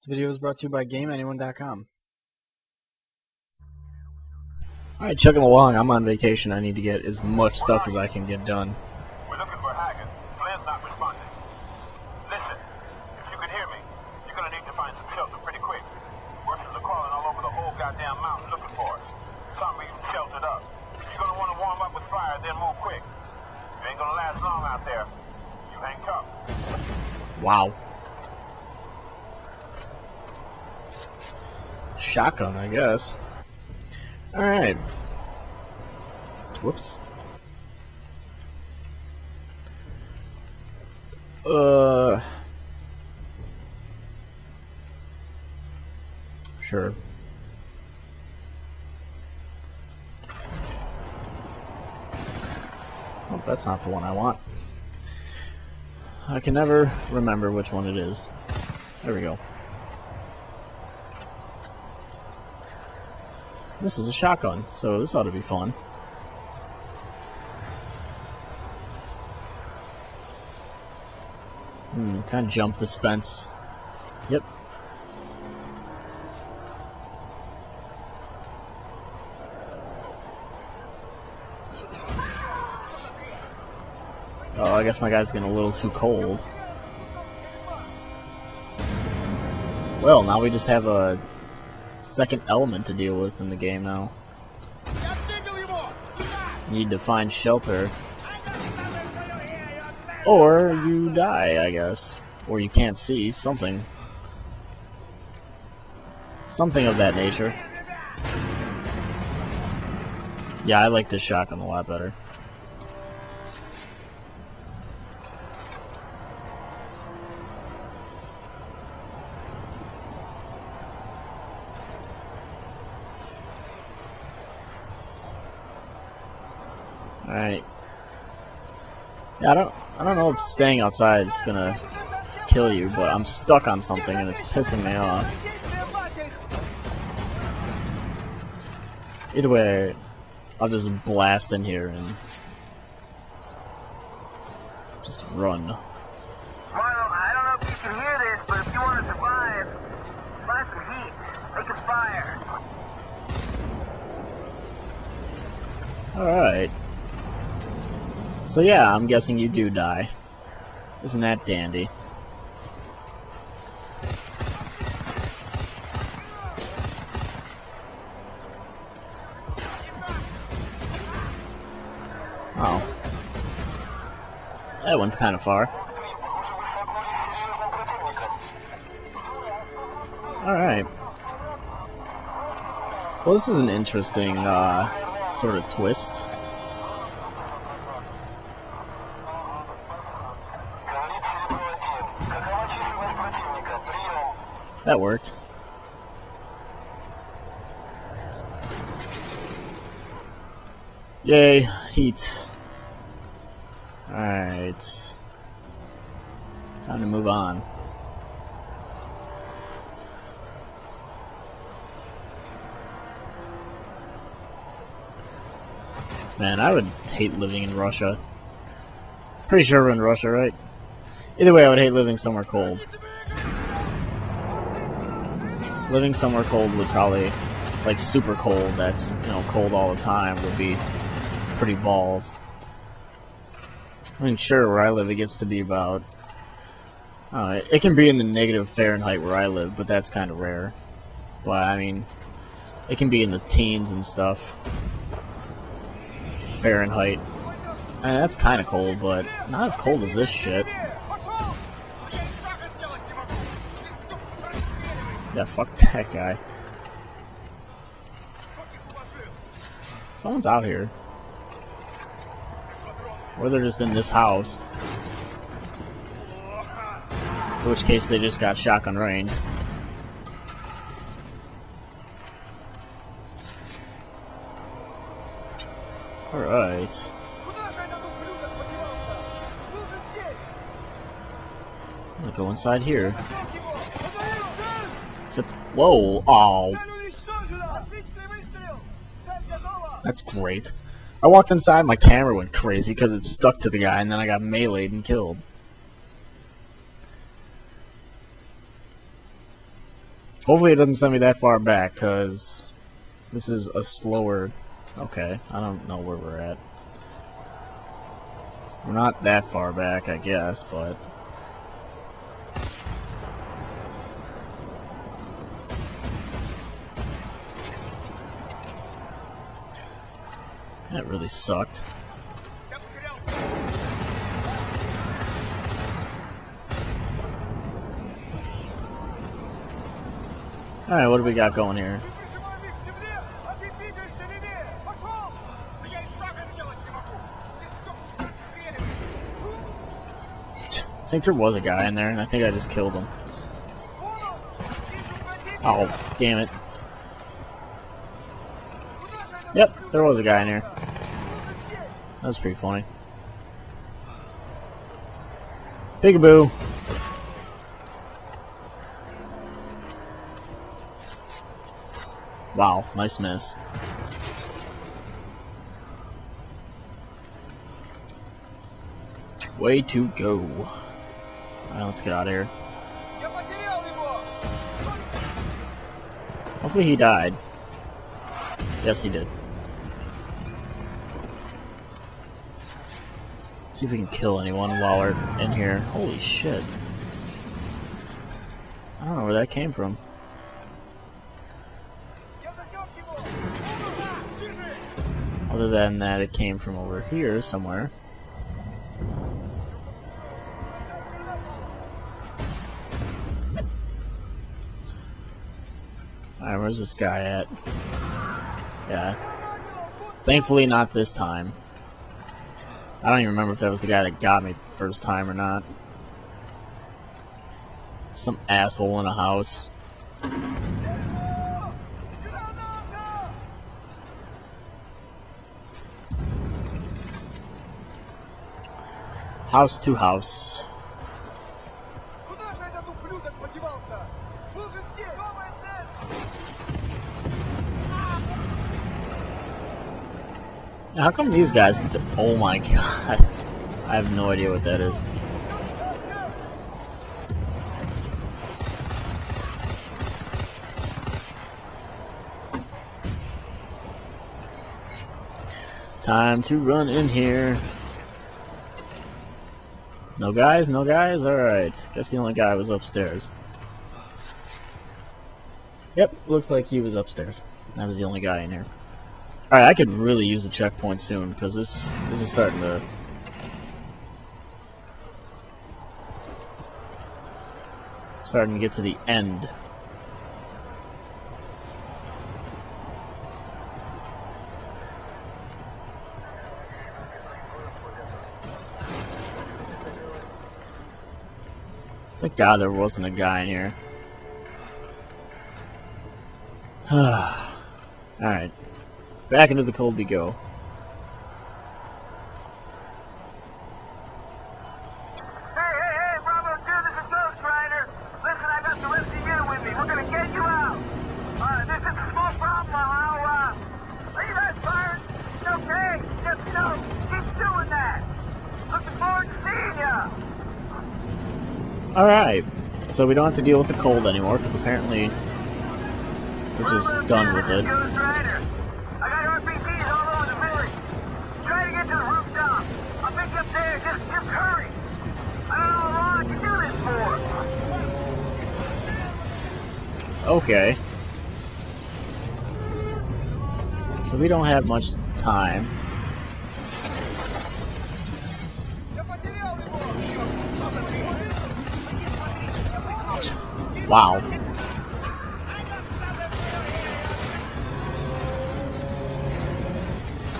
This video is brought to you by GameAnyone.com. Alright, chugging along. I'm on vacation. I need to get as much stuff as I can get done. We're looking for Haggard. Glenn's not responding. Listen, if you can hear me, you're gonna need to find some shelter pretty quick. Russians are crawling all over the whole goddamn mountain looking for us. Some are even sheltered up. You're gonna want to warm up with fire, then move quick. You ain't gonna last long out there. You hang tough. Wow. Shotgun, I guess. Alright. Whoops. Uh. Sure. Oh, that's not the one I want. I can never remember which one it is. There we go. This is a shotgun, so this ought to be fun. Hmm, kind of jump this fence. Yep. Oh, I guess my guy's getting a little too cold. Well, now we just have a second element to deal with in the game now. Need to find shelter. Or you die, I guess. Or you can't see. Something. Something of that nature. Yeah, I like this shotgun a lot better. Alright. Yeah, I don't I don't know if staying outside is gonna kill you, but I'm stuck on something and it's pissing me off. Either way, I'll just blast in here and just run. Well, I don't know if you can hear this, but if you want to survive, find some heat. Make a fire. Alright. So yeah, I'm guessing you do die. Isn't that dandy? Oh. That one's kind of far. Alright. Well, this is an interesting, uh, sort of twist. That worked. Yay, heat. Alright. Time to move on. Man, I would hate living in Russia. Pretty sure we're in Russia, right? Either way, I would hate living somewhere cold. Living somewhere cold would probably, like super cold, that's, you know, cold all the time, would be pretty balls. I mean, sure, where I live, it gets to be about, uh, it can be in the negative Fahrenheit where I live, but that's kind of rare. But, I mean, it can be in the teens and stuff. Fahrenheit. And that's kind of cold, but not as cold as this shit. Yeah, fuck that guy. Someone's out here. Or they're just in this house. In which case they just got shotgun range. Alright. Gonna go inside here. Whoa, oh, that's great. I walked inside, my camera went crazy because it stuck to the guy, and then I got meleeed and killed. Hopefully it doesn't send me that far back, because this is a slower... Okay, I don't know where we're at. We're not that far back, I guess, but... That really sucked. Alright, what do we got going here? I think there was a guy in there, and I think I just killed him. Oh, damn it. Yep, there was a guy in here. That was pretty funny. Peekaboo. Wow, nice miss. Way to go. Alright, let's get out of here. Hopefully he died. Yes, he did. See if we can kill anyone while we're in here. Holy shit. I don't know where that came from. Other than that, it came from over here somewhere. Alright, where's this guy at? Yeah. Thankfully, not this time. I don't even remember if that was the guy that got me the first time or not. Some asshole in a house. House to house. How come these guys get to- Oh my god. I have no idea what that is. Time to run in here. No guys? No guys? Alright. Guess the only guy was upstairs. Yep, looks like he was upstairs. That was the only guy in here. Alright, I could really use a checkpoint soon, because this, this is starting to... Starting to get to the end. Thank God there wasn't a guy in here. Alright. Back into the cold we go. Hey, hey, hey, Bravo 2, this is Ghost Rider. Listen, I got the rest of with me. We're gonna get you out. Uh, this is a small problem, I'll, uh, are you? It's okay. Just, know, keep doing that. Looking forward to seeing ya. Alright. So we don't have to deal with the cold anymore, because apparently we're just done with it. Ghost Rider. I got RPGs all over the village. Try to get to the rooftop. I'll pick you up there. Just, just hurry. I don't know how long I can do this for. Okay. So we don't have much time. Wow.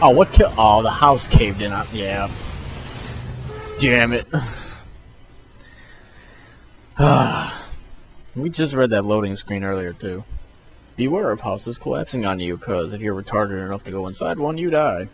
Oh, what kill? Oh, the house caved in. on- Yeah. Damn it. we just read that loading screen earlier, too. Beware of houses collapsing on you, cause if you're retarded enough to go inside one, you die.